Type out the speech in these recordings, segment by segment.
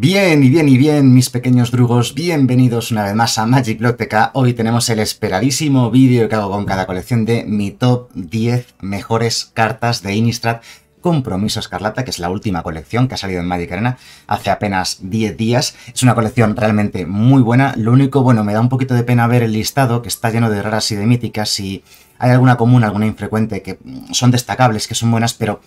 Bien y bien y bien, mis pequeños drugos, bienvenidos una vez más a Magic Biblioteca. Hoy tenemos el esperadísimo vídeo que hago con cada colección de mi top 10 mejores cartas de Innistrad Compromiso Escarlata, que es la última colección que ha salido en Magic Arena hace apenas 10 días. Es una colección realmente muy buena. Lo único, bueno, me da un poquito de pena ver el listado, que está lleno de raras y de míticas, y hay alguna común, alguna infrecuente, que son destacables, que son buenas, pero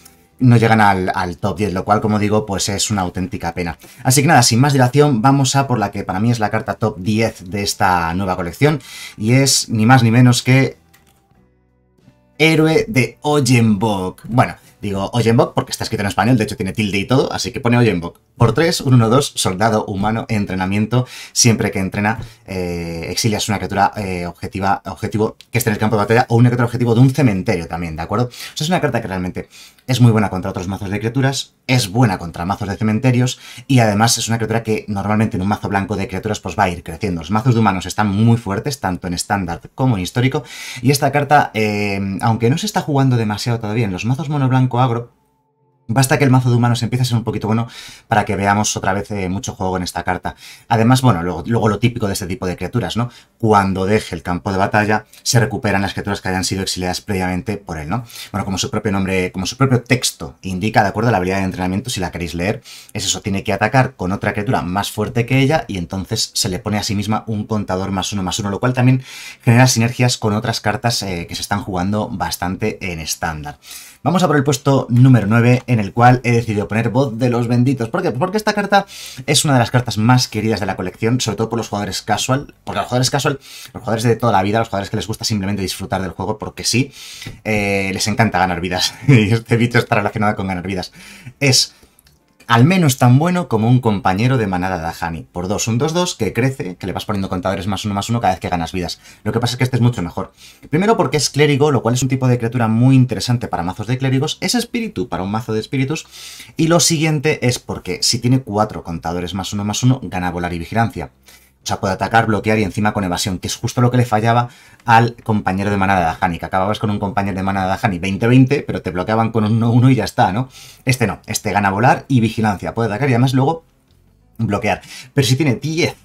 no llegan al, top 10, lo cual, como digo, pues es una auténtica pena. Así que nada, sin más dilación, vamos a por la que para mí es la carta top 10 de esta nueva colección, y es ni más ni menos que Héroe de Oyenbok. Bueno, Digo Oyenbok porque está escrito en español, de hecho tiene tilde y todo, así que pone Oyenbok. Por 3, 1, 2, soldado humano, entrenamiento. Siempre que entrena, eh, exilias una criatura eh, objetivo que esté en el campo de batalla o una criatura objetivo de un cementerio también, ¿de acuerdo? O es una carta que realmente es muy buena contra otros mazos de criaturas, es buena contra mazos de cementerios y además es una criatura que normalmente en un mazo blanco de criaturas pues va a ir creciendo. Los mazos de humanos están muy fuertes, tanto en estándar como en histórico, y esta carta, eh, aunque no se está jugando demasiado todavía en los mazos mono blanco, agro, Basta que el mazo de humanos empiece a ser un poquito bueno para que veamos otra vez eh, mucho juego en esta carta. Además, bueno, luego, lo típico de este tipo de criaturas, ¿no? Cuando deje el campo de batalla, se recuperan las criaturas que hayan sido exiliadas previamente por él, ¿no? Bueno, como su propio nombre, como su propio texto indica, de acuerdo la habilidad de entrenamiento, si la queréis leer, es eso, tiene que atacar con otra criatura más fuerte que ella y entonces se le pone a sí misma un contador más uno más uno, lo cual también genera sinergias con otras cartas eh, que se están jugando bastante en estándar. Vamos a por el puesto número 9, en el cual he decidido poner Voz de los Benditos. ¿Por qué? Porque esta carta es una de las cartas más queridas de la colección, sobre todo por los jugadores casual. Porque los jugadores casual, los jugadores de toda la vida, los jugadores que les gusta simplemente disfrutar del juego, porque sí, eh, les encanta ganar vidas. y este bicho está relacionado con ganar vidas. Es al menos tan bueno como un compañero de manada de Ahani. Por 2, un 2-2 que crece, que le vas poniendo contadores más uno más uno cada vez que ganas vidas. Lo que pasa es que este es mucho mejor. Primero porque es clérigo, lo cual es un tipo de criatura muy interesante para mazos de clérigos. Es espíritu para un mazo de espíritus. Y lo siguiente es porque si tiene 4 contadores más uno más uno, gana volar y vigilancia. O sea, puede atacar, bloquear y encima con evasión, que es justo lo que le fallaba al compañero de manada de Dajani, que acababas con un compañero de manada de Dajani 20-20, pero te bloqueaban con un 1-1 y ya está, ¿no? Este no, este gana volar y vigilancia, puede atacar y además luego bloquear. Pero si tiene 10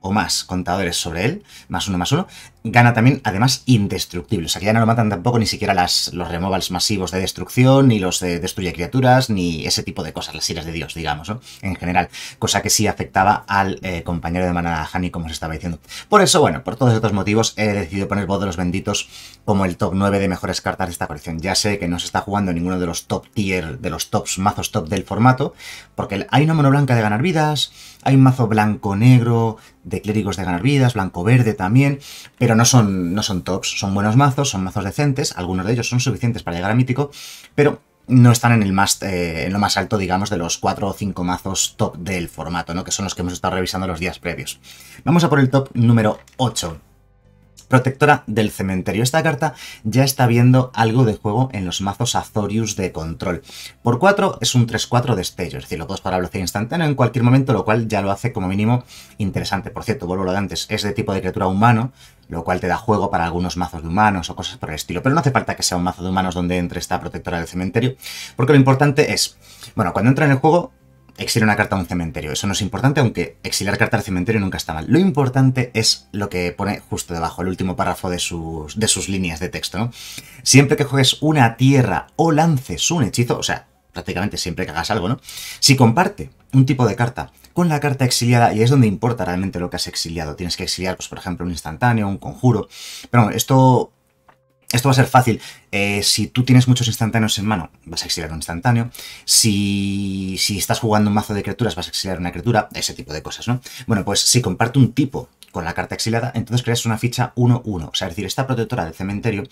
o más contadores sobre él, más uno más uno, gana también, además, indestructible. O sea, que ya no lo matan tampoco ni siquiera las, los removals masivos de destrucción, ni los de destruye criaturas, ni ese tipo de cosas, las iras de Dios, digamos, ¿no? En general. Cosa que sí afectaba al eh, compañero de manada Hani, como os estaba diciendo. Por eso, bueno, por todos estos motivos, he decidido poner Voz de los Benditos como el top 9 de mejores cartas de esta colección. Ya sé que no se está jugando ninguno de los top tier, de los tops, mazos top del formato, porque hay una mono blanca de ganar vidas, hay un mazo blanco-negro de clérigos de ganar vidas, blanco-verde también, pero no son, no son tops, son buenos mazos, son mazos decentes, algunos de ellos son suficientes para llegar a mítico, pero no están en, el más, eh, en lo más alto, digamos, de los 4 o 5 mazos top del formato, ¿no? Que son los que hemos estado revisando los días previos. Vamos a por el top número 8. Protectora del cementerio. Esta carta ya está viendo algo de juego en los mazos Azorius de control. Por 4 es un 3-4 destello, es decir, lo puedes parar a velocidad instantánea en cualquier momento, lo cual ya lo hace como mínimo interesante. Por cierto, vuelvo a lo de antes, es de tipo de criatura humano, lo cual te da juego para algunos mazos de humanos o cosas por el estilo. Pero no hace falta que sea un mazo de humanos donde entre esta protectora del cementerio, porque lo importante es, bueno, cuando entra en el juego, exiliar una carta a un cementerio. Eso no es importante, aunque exiliar carta al cementerio nunca está mal. Lo importante es lo que pone justo debajo, el último párrafo de sus, de sus líneas de texto, ¿no? Siempre que juegues una tierra o lances un hechizo, o sea, prácticamente siempre que hagas algo, ¿no? Si comparte un tipo de carta con la carta exiliada, y es donde importa realmente lo que has exiliado. Tienes que exiliar, pues, por ejemplo, un instantáneo, un conjuro. Pero bueno, esto esto va a ser fácil. Eh, si tú tienes muchos instantáneos en mano, vas a exiliar un instantáneo. Si, si estás jugando un mazo de criaturas, vas a exiliar una criatura. Ese tipo de cosas, ¿no? Bueno, pues si comparte un tipo con la carta exiliada, entonces creas una ficha 1-1. O sea, es decir, esta protectora del cementerio,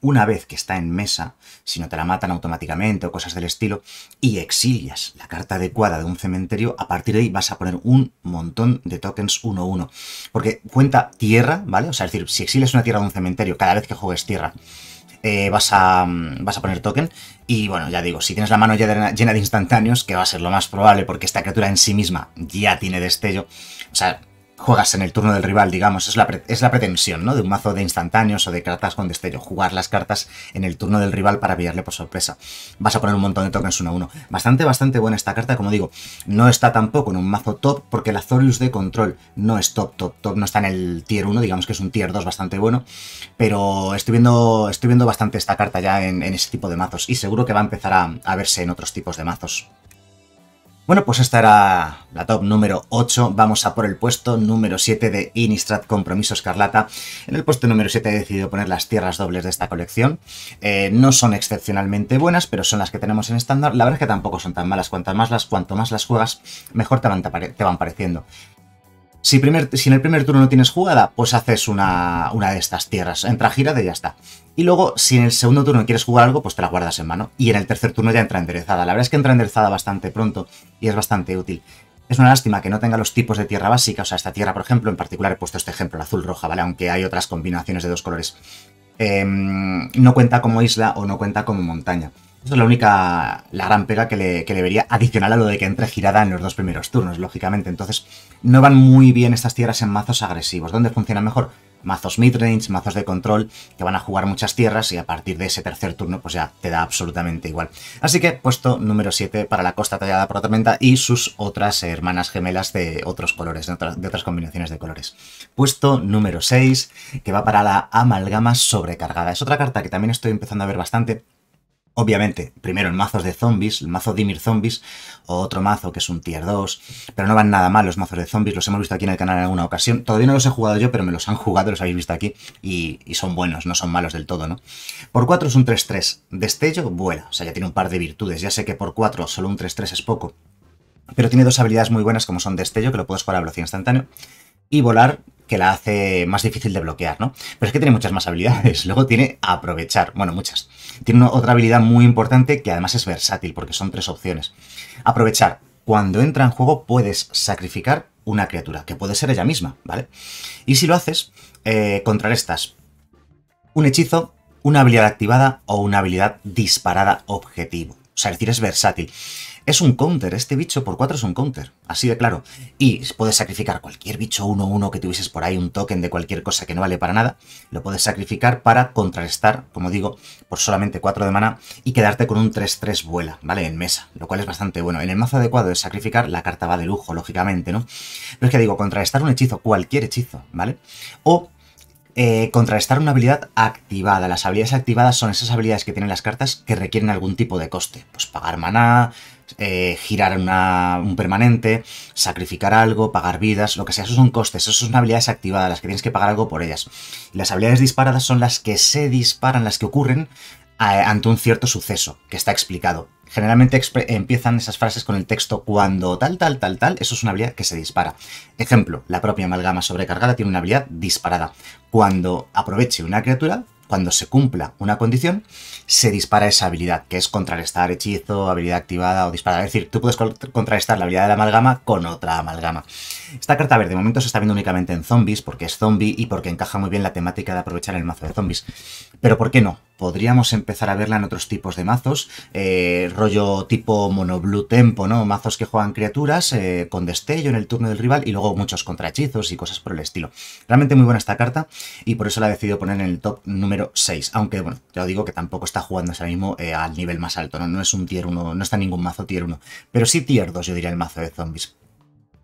una vez que está en mesa, si no te la matan automáticamente o cosas del estilo, y exilias la carta adecuada de un cementerio, a partir de ahí vas a poner un montón de tokens 1-1. Porque cuenta tierra, ¿vale? O sea, es decir, si exilias una tierra de un cementerio cada vez que juegues tierra, eh, vas, a, vas a poner token. Y bueno, ya digo, si tienes la mano llena de instantáneos, que va a ser lo más probable porque esta criatura en sí misma ya tiene destello, o sea, juegas en el turno del rival, digamos, es la, es la pretensión, ¿no? De un mazo de instantáneos o de cartas con destello, jugar las cartas en el turno del rival para pillarle por sorpresa. Vas a poner un montón de tokens uno a uno. Bastante, bastante buena esta carta, como digo, no está tampoco en un mazo top, porque la Zorius de control no es top, top, top, no está en el tier 1, digamos que es un tier 2 bastante bueno, pero estoy viendo, estoy viendo bastante esta carta ya en, ese tipo de mazos, y seguro que va a empezar a verse en otros tipos de mazos. Bueno, pues esta era la top número 8. Vamos a por el puesto número 7 de Innistrad Compromiso Escarlata. En el puesto número 7 he decidido poner las tierras dobles de esta colección. Eh, no son excepcionalmente buenas, pero son las que tenemos en estándar. La verdad es que tampoco son tan malas. Cuanto más las, cuanto más las juegas, mejor te van, te van pareciendo. Si, en el primer turno no tienes jugada, pues haces una, una de estas tierras. Entra girada y ya está. Y luego, si en el segundo turno quieres jugar algo, pues te la guardas en mano. Y en el tercer turno ya entra enderezada. La verdad es que entra enderezada bastante pronto y es bastante útil. Es una lástima que no tenga los tipos de tierra básica. O sea, esta tierra, por ejemplo, en particular he puesto este ejemplo, el azul-roja, ¿vale? Aunque hay otras combinaciones de dos colores. Em, no cuenta como isla o no cuenta como montaña. Eso es la única, la gran pega que le, que le, vería adicional a lo de que entre girada en los dos primeros turnos, lógicamente. Entonces, no van muy bien estas tierras en mazos agresivos. ¿Dónde funciona mejor? Mazos midrange, mazos de control, que van a jugar muchas tierras y a partir de ese tercer turno, pues ya te da absolutamente igual. Así que, puesto número 7 para la costa tallada por la tormenta y sus otras hermanas gemelas de otros colores, de otras, de otras combinaciones de colores. Puesto número 6, que va para la amalgama sobrecargada. Es otra carta que también estoy empezando a ver bastante Obviamente, primero en mazos de zombies, el mazo Dimir Zombies, o otro mazo que es un tier 2, pero no van nada mal los mazos de zombies, los hemos visto aquí en el canal en alguna ocasión. Todavía no los he jugado yo, pero me los han jugado, los habéis visto aquí, y, son buenos, no son malos del todo, ¿no? Por 4 es un 3-3, destello, vuela, o sea, ya tiene un par de virtudes, ya sé que por 4 solo un 3-3 es poco, pero tiene dos habilidades muy buenas como son destello, que lo puedes jugar a velocidad instantánea, y volar, que la hace más difícil de bloquear, ¿no? Pero es que tiene muchas más habilidades. Luego tiene aprovechar, bueno, muchas. Tiene otra habilidad muy importante que además es versátil, porque son tres opciones. Aprovechar. Cuando entra en juego puedes sacrificar una criatura, que puede ser ella misma, ¿vale? Y si lo haces, eh, contrarrestas un hechizo, una habilidad activada o una habilidad disparada objetivo. O sea, es decir, es versátil. Es un counter, este bicho por 4 es un counter, así de claro. Y puedes sacrificar cualquier bicho 1-1 que tuvieses por ahí, un token de cualquier cosa que no vale para nada, lo puedes sacrificar para contrarrestar, como digo, por solamente 4 de mana y quedarte con un 3-3 vuela, ¿vale? En mesa, lo cual es bastante bueno. En el mazo adecuado de sacrificar, la carta va de lujo, lógicamente, ¿no? Pero es que digo, contrarrestar un hechizo, cualquier hechizo, ¿vale? O eh, contrarrestar una habilidad activada. Las habilidades activadas son esas habilidades que tienen las cartas que requieren algún tipo de coste. Pues pagar maná, eh, girar un permanente, sacrificar algo, pagar vidas, lo que sea, esos son costes, eso son habilidades activadas, las que tienes que pagar algo por ellas. Las habilidades disparadas son las que se disparan, las que ocurren ante un cierto suceso, que está explicado. Generalmente empiezan esas frases con el texto cuando tal, tal, tal, tal, eso es una habilidad que se dispara. Ejemplo, la propia amalgama sobrecargada tiene una habilidad disparada. Cuando aproveche una criatura, cuando se cumpla una condición, se dispara esa habilidad, que es contrarrestar hechizo, habilidad activada o disparar. Es decir, tú puedes contrarrestar la habilidad de la amalgama con otra amalgama. Esta carta, a ver, de momento se está viendo únicamente en zombies, porque es zombie y porque encaja muy bien la temática de aprovechar el mazo de zombies. Pero ¿por qué no? Podríamos empezar a verla en otros tipos de mazos, eh, rollo tipo mono blue tempo, ¿no? Mazos que juegan criaturas eh, con destello en el turno del rival y luego muchos contrahechizos y cosas por el estilo. Realmente muy buena esta carta y por eso la he decidido poner en el top número 6. Aunque, bueno, ya os digo que tampoco está jugando ahora mismo eh, al nivel más alto, ¿no? No es un tier 1, no está en ningún mazo tier 1. Pero sí tier 2, yo diría el mazo de zombies.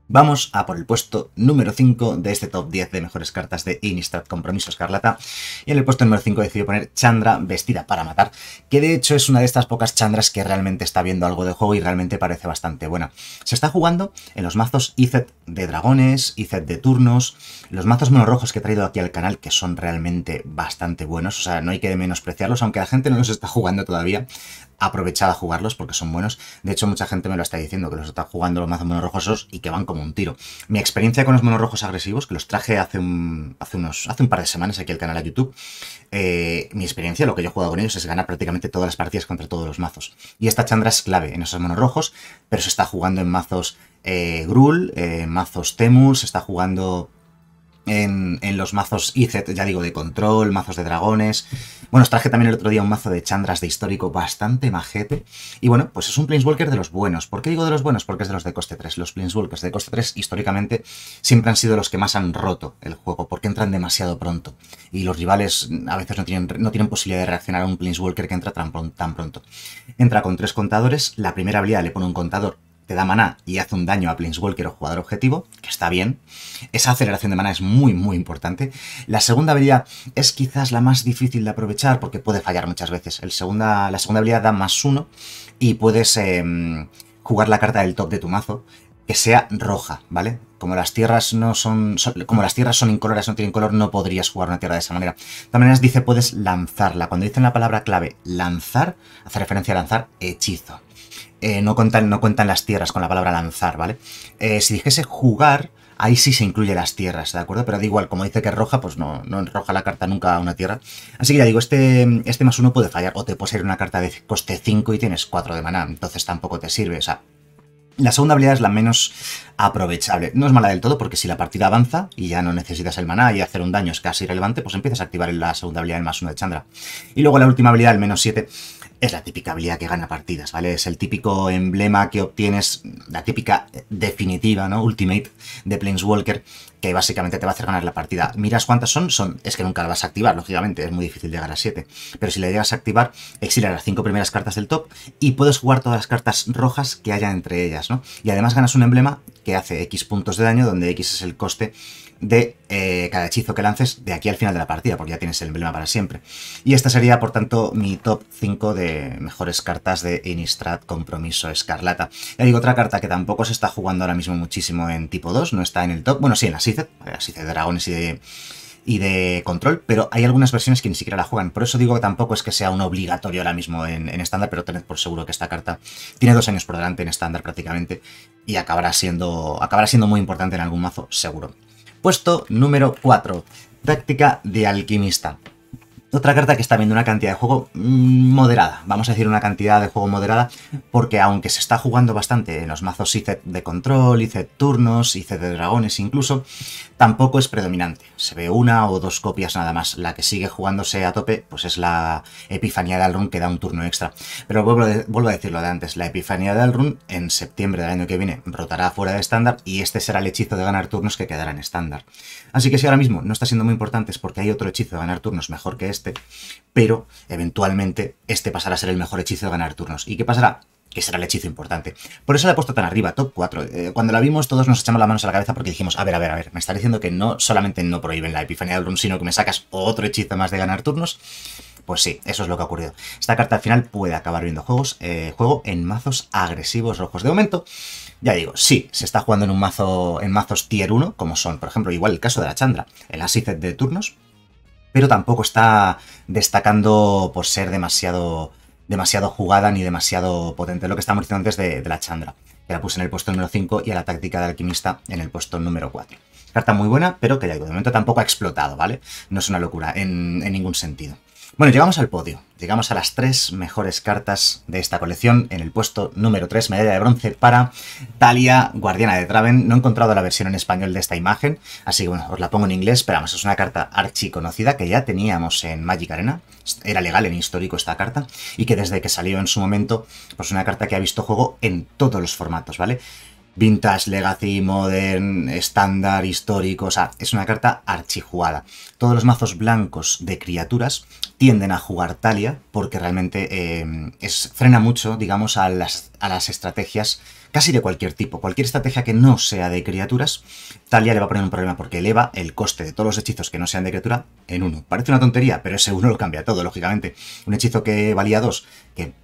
Vamos a por el puesto número 5 de este top 10 de mejores cartas de Innistrad Compromiso Escarlata. Y en el puesto número 5 he decidido poner Chandra vestida para matar, que de hecho es una de estas pocas Chandras que realmente está viendo algo de juego y realmente parece bastante buena. Se está jugando en los mazos Izet de dragones, Izet de turnos, los mazos monorrojos que he traído aquí al canal que son realmente bastante buenos, o sea, no hay que menospreciarlos, aunque la gente no los está jugando todavía aprovechad a jugarlos porque son buenos. De hecho, mucha gente me lo está diciendo, que los está jugando los mazos monorrojosos y que van como un tiro. Mi experiencia con los monorrojos agresivos, que los traje hace un, hace unos, hace un par de semanas aquí al canal de YouTube, eh, mi experiencia, lo que yo he jugado con ellos, es ganar prácticamente todas las partidas contra todos los mazos. Y esta chandra es clave en esos monorrojos, pero se está jugando en mazos eh, Grul, eh, mazos Temur, se está jugando en, los mazos Izet, ya digo, de control, mazos de dragones. Bueno, os traje también el otro día un mazo de Chandras de histórico bastante majete. Y bueno, pues es un Planeswalker de los buenos. ¿Por qué digo de los buenos? Porque es de los de coste 3. Los Planeswalkers de coste 3 históricamente siempre han sido los que más han roto el juego, porque entran demasiado pronto. Y los rivales a veces no tienen, no tienen posibilidad de reaccionar a un Planeswalker que entra tan, tan pronto. Entra con tres contadores, la primera habilidad le pone un contador te da maná y hace un daño a Planeswalker o jugador objetivo, que está bien. Esa aceleración de maná es muy, muy importante. La segunda habilidad es quizás la más difícil de aprovechar porque puede fallar muchas veces. La segunda habilidad da más uno y puedes em, jugar la carta del top de tu mazo que sea roja, ¿vale? Como las tierras no son, como las tierras son incoloras, no tienen color, no podrías jugar una tierra de esa manera. De todas maneras dice puedes lanzarla. Cuando dicen la palabra clave lanzar, hace referencia a lanzar hechizo. Eh, no, cuentan, no cuentan las tierras con la palabra lanzar, ¿vale? Eh, si dijese jugar, ahí sí se incluye las tierras, ¿de acuerdo? Pero da igual, como dice que es roja, pues no, no enroja la carta nunca a una tierra. Así que ya digo, este, este más uno puede fallar, o te puede ser una carta de coste 5 y tienes 4 de maná, entonces tampoco te sirve, o sea... La segunda habilidad es la menos aprovechable. No es mala del todo porque si la partida avanza y ya no necesitas el maná y hacer un daño es casi irrelevante, pues empiezas a activar la segunda habilidad, el más uno de Chandra. Y luego la última habilidad, el menos 7, es la típica habilidad que gana partidas, ¿vale? Es el típico emblema que obtienes, la típica definitiva, ¿no? Ultimate de Planeswalker, que básicamente te va a hacer ganar la partida. Miras cuántas son, son, es que nunca la vas a activar, lógicamente, es muy difícil llegar a 7. Pero si le llegas a activar, exilas las 5 primeras cartas del top y puedes jugar todas las cartas rojas que haya entre ellas, ¿no? Y además ganas un emblema que hace X puntos de daño, donde X es el coste de eh, cada hechizo que lances de aquí al final de la partida, porque ya tienes el emblema para siempre. Y esta sería, por tanto, mi top 5 de mejores cartas de Innistrad Compromiso Escarlata. Ya digo, otra carta que tampoco se está jugando ahora mismo muchísimo en tipo 2, no está en el top, bueno, sí, en la Sith, la Sith de dragones y de y de control, pero hay algunas versiones que ni siquiera la juegan. Por eso digo que tampoco es que sea un obligatorio ahora mismo en estándar, pero tened por seguro que esta carta tiene dos años por delante en estándar prácticamente y acabará siendo, acabará siendo muy importante en algún mazo, seguro. Puesto número 4. Táctica de alquimista. Otra carta que está viendo una cantidad de juego mm, moderada, vamos a decir una cantidad de juego moderada, porque aunque se está jugando bastante en los mazos IZ de control, IZ turnos, IZ de dragones incluso, tampoco es predominante. Se ve una o dos copias nada más. La que sigue jugándose a tope, pues es la Epifanía de Alrun que da un turno extra. Pero vuelvo, a decirlo de antes, la Epifanía de Alrun en septiembre del año que viene rotará fuera de estándar y este será el hechizo de ganar turnos que quedará en estándar. Así que si ahora mismo no está siendo muy importante es porque hay otro hechizo de ganar turnos mejor que este, pero eventualmente este pasará a ser el mejor hechizo de ganar turnos. ¿Y qué pasará? que será el hechizo importante. Por eso la he puesto tan arriba, top 4. Eh, cuando la vimos todos nos echamos las manos a la cabeza porque dijimos, a ver, a ver, a ver, me está diciendo que no solamente no prohíben la Epifanía del Run, sino que me sacas otro hechizo más de ganar turnos. Pues sí, eso es lo que ha ocurrido. Esta carta al final puede acabar viendo juegos, eh, juego en mazos agresivos rojos. De momento, ya digo, sí, se está jugando en un mazo, en mazos tier 1, como son, por ejemplo, igual el caso de la Chandra, el Asicet de turnos, pero tampoco está destacando por ser demasiado, demasiado jugada ni demasiado potente. Lo que estamos diciendo antes de, la Chandra, que la puse en el puesto número 5 y a la táctica de alquimista en el puesto número 4. Carta muy buena, pero que de momento tampoco ha explotado, ¿vale? No es una locura en ningún sentido. Bueno, llegamos al podio. Llegamos a las tres mejores cartas de esta colección. En el puesto número 3, medalla de bronce para Talia, Guardiana de Traven. No he encontrado la versión en español de esta imagen, así que bueno, os la pongo en inglés, pero vamos, es una carta archi conocida que ya teníamos en Magic Arena. Era legal en histórico esta carta y que desde que salió en su momento, pues una carta que ha visto juego en todos los formatos, ¿vale? Vintage, Legacy, Modern, estándar, histórico, o sea, es una carta archijugada. Todos los mazos blancos de criaturas tienden a jugar Talia porque realmente eh, es, frena mucho, digamos, a las, a las estrategias casi de cualquier tipo. Cualquier estrategia que no sea de criaturas, Talia le va a poner un problema porque eleva el coste de todos los hechizos que no sean de criatura en uno. Parece una tontería, pero ese uno lo cambia todo, lógicamente. Un hechizo que valía dos, que,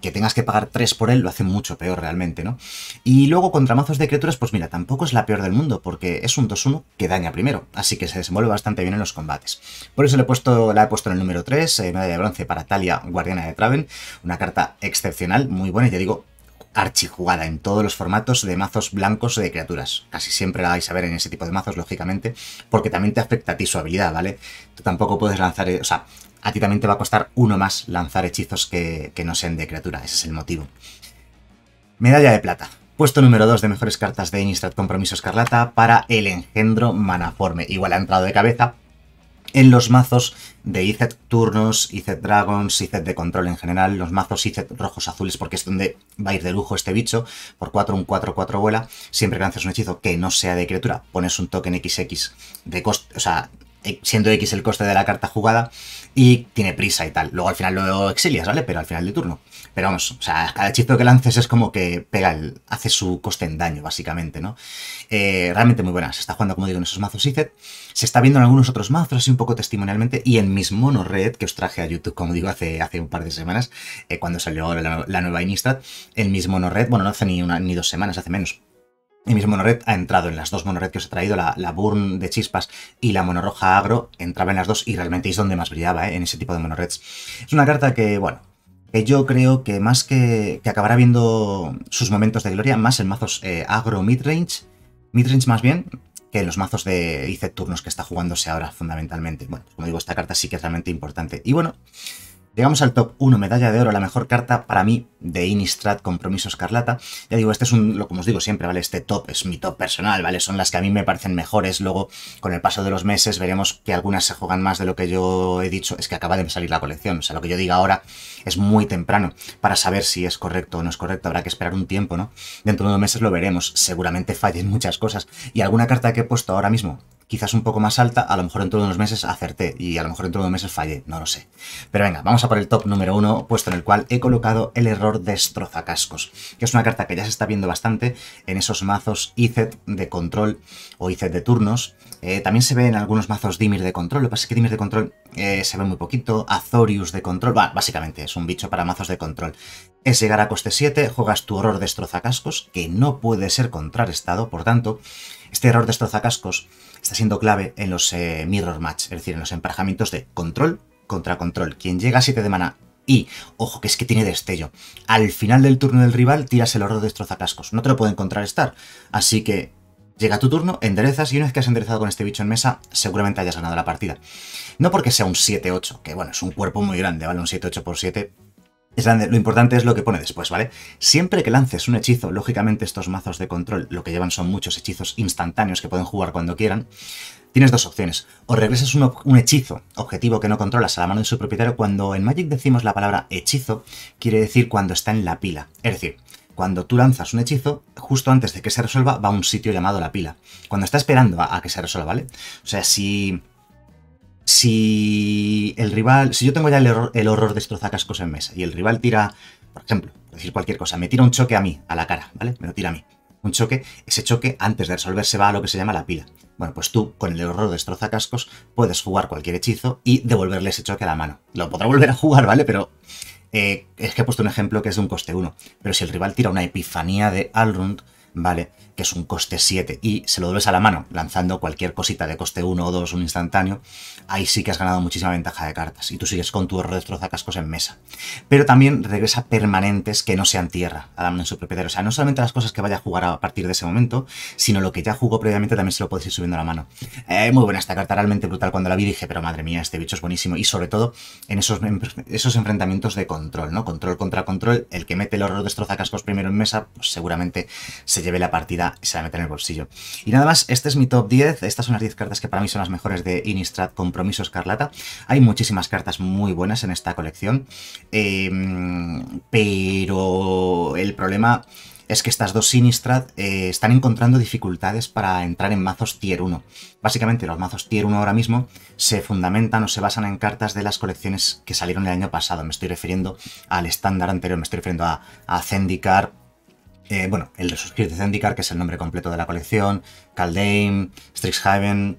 que tengas que pagar tres por él, lo hace mucho peor realmente, ¿no? Y luego contra mazos de criaturas, pues mira, tampoco es la peor del mundo, porque es un 2-1 que daña primero, así que se desenvuelve bastante bien en los combates. Por eso le he puesto, la he puesto en el número 3, eh, medalla de bronce para Talia, Guardiana de Traven, una carta excepcional, muy buena, ya digo, archijugada en todos los formatos de mazos blancos de criaturas. Casi siempre la vais a ver en ese tipo de mazos, lógicamente, porque también te afecta a ti su habilidad, ¿vale? Tú tampoco puedes lanzar, o sea, a ti también te va a costar uno más lanzar hechizos que, no sean de criatura, ese es el motivo. Medalla de plata. Puesto número 2 de mejores cartas de Innistrad Compromiso Escarlata para el engendro Manaforme. Igual ha entrado de cabeza, en los mazos de IZ turnos, IZ dragons, IZ de control en general, los mazos IZ rojos azules, porque es donde va a ir de lujo este bicho. Por 4, un 4, 4 vuela. Siempre que lances un hechizo que no sea de criatura, pones un token XX de coste, o sea, eh, siendo X el coste de la carta jugada y tiene prisa y tal. Luego al final lo exilias, ¿vale? Pero al final de turno. Pero vamos, o sea, cada hechizo que lances es como que pega el, hace su coste en daño, básicamente, ¿no? Eh, realmente muy buena. Se está jugando, como digo, en esos mazos ICET. Se está viendo en algunos otros mazos, así un poco testimonialmente. Y en mis mono red, que os traje a YouTube, como digo, hace, hace un par de semanas, eh, cuando salió la, nueva Innistrad, en mis mono red, bueno, no hace ni, una, ni dos semanas, hace menos y mismo monored ha entrado en las dos monored que os he traído, la, la Burn de chispas y la monorroja agro, entraba en las dos y realmente es donde más brillaba, ¿eh? en ese tipo de monoreds. Es una carta que, bueno, que yo creo que más que, que acabará viendo sus momentos de gloria, más en mazos eh, agro midrange, midrange más bien, que en los mazos de IC turnos que está jugándose ahora fundamentalmente. Bueno, como digo, esta carta sí que es realmente importante. Y bueno, Llegamos al top 1, medalla de oro, la mejor carta para mí de Innistrad Compromiso Escarlata. Ya digo, este es un, lo como os digo siempre, ¿vale? Este top es mi top personal, ¿vale? Son las que a mí me parecen mejores. Luego, con el paso de los meses, veremos que algunas se juegan más de lo que yo he dicho. Es que acaba de salir la colección. O sea, lo que yo diga ahora es muy temprano para saber si es correcto o no es correcto. Habrá que esperar un tiempo, ¿no? Dentro de unos meses lo veremos. Seguramente fallen muchas cosas. Y alguna carta que he puesto ahora mismo quizás un poco más alta, a lo mejor dentro de unos meses acerté y a lo mejor dentro de unos meses fallé, no lo sé. Pero venga, vamos a por el top número uno, puesto en el cual he colocado el error destrozacascos, que es una carta que ya se está viendo bastante en esos mazos IZ de control o IZ de turnos. Eh, también se ve en algunos mazos Dimir de control, lo que pasa es que Dimir de control eh, se ve muy poquito, Azorius de control, básicamente es un bicho para mazos de control. Es llegar a coste 7, juegas tu horror destrozacascos, que no puede ser contrarrestado, por tanto, este error destrozacascos está siendo clave en los eh, mirror match, es decir, en los emparejamientos de control contra control. Quien llega a 7 de mana y, ojo, que es que tiene destello, al final del turno del rival tiras el horror destrozacascos. No te lo pueden contrarrestar. Así que llega tu turno, enderezas y una vez que has enderezado con este bicho en mesa, seguramente hayas ganado la partida. No porque sea un 7-8, que bueno, es un cuerpo muy grande, ¿vale? Un 7-8 por 7 es grande. Lo importante es lo que pone después, ¿vale? Siempre que lances un hechizo, lógicamente estos mazos de control lo que llevan son muchos hechizos instantáneos que pueden jugar cuando quieran. Tienes dos opciones. O regresas un, hechizo, objetivo que no controlas, a la mano de su propietario. Cuando en Magic decimos la palabra hechizo, quiere decir cuando está en la pila. Es decir, cuando tú lanzas un hechizo, justo antes de que se resuelva, va a un sitio llamado la pila. Cuando está esperando a, a que se resuelva, ¿vale? O sea, si si el rival, si yo tengo ya el, horror el horror destrozacascos en mesa y el rival tira, por ejemplo, decir cualquier cosa, me tira un choque a mí, a la cara, ¿vale? Me lo tira a mí. Un choque, ese choque antes de resolverse va a lo que se llama la pila. Bueno, pues tú con el horror destrozacascos puedes jugar cualquier hechizo y devolverle ese choque a la mano. Lo podrá volver a jugar, ¿vale? Pero eh, es que he puesto un ejemplo que es de un coste 1. Pero si el rival tira una epifanía de Alrund, ¿vale? Que es un coste 7 y se lo debes a la mano lanzando cualquier cosita de coste 1 o 2, un instantáneo, ahí sí que has ganado muchísima ventaja de cartas y tú sigues con tu error destroza cascos en mesa. Pero también regresa permanentes que no sean tierra a la mano en su propietario. O sea, no solamente las cosas que vaya a jugar a partir de ese momento, sino lo que ya jugó previamente también se lo puedes ir subiendo a la mano. Eh, muy buena esta carta, realmente brutal. Cuando la vi dije, pero madre mía, este bicho es buenísimo. Y sobre todo en esos, esos enfrentamientos de control, ¿no? Control contra control. El que mete el horror destroza cascos primero en mesa, pues seguramente se lleve la partida y se la mete en el bolsillo. Y nada más, este es mi top 10. Estas son las 10 cartas que para mí son las mejores de Innistrad Compromiso Escarlata. Hay muchísimas cartas muy buenas en esta colección. Em, pero el problema es que estas dos Innistrad eh, están encontrando dificultades para entrar en mazos tier 1. Básicamente los mazos tier 1 ahora mismo se fundamentan o se basan en cartas de las colecciones que salieron el año pasado. Me estoy refiriendo al estándar anterior, me estoy refiriendo a, a Zendikar, eh, bueno, el de de Zendikar, que es el nombre completo de la colección, Kaldheim, Strixhaven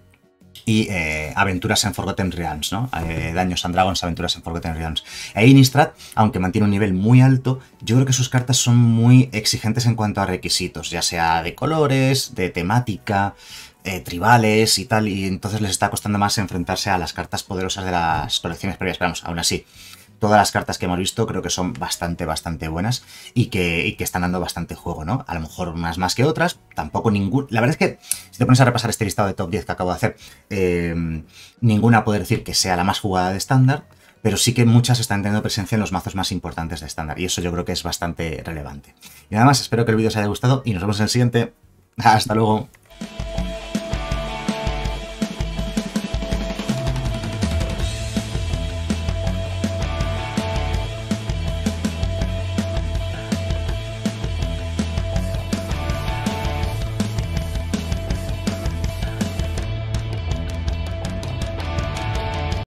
y eh, Aventuras en Forgotten Realms, ¿no? Eh, Daños and Dragons, Aventuras en Forgotten Realms. E Innistrad, aunque mantiene un nivel muy alto, yo creo que sus cartas son muy exigentes en cuanto a requisitos, ya sea de colores, de temática, tribales y tal, y entonces les está costando más enfrentarse a las cartas poderosas de las colecciones previas. Pero vamos, aún así, todas las cartas que hemos visto creo que son bastante, bastante buenas y que, que están dando bastante juego, ¿no? A lo mejor unas más que otras, tampoco ningún... La verdad es que si te pones a repasar este listado de top 10 que acabo de hacer, eh, ninguna puede decir que sea la más jugada de estándar, pero sí que muchas están teniendo presencia en los mazos más importantes de estándar y eso yo creo que es bastante relevante. Y nada más, espero que el vídeo os haya gustado y nos vemos en el siguiente. Hasta luego.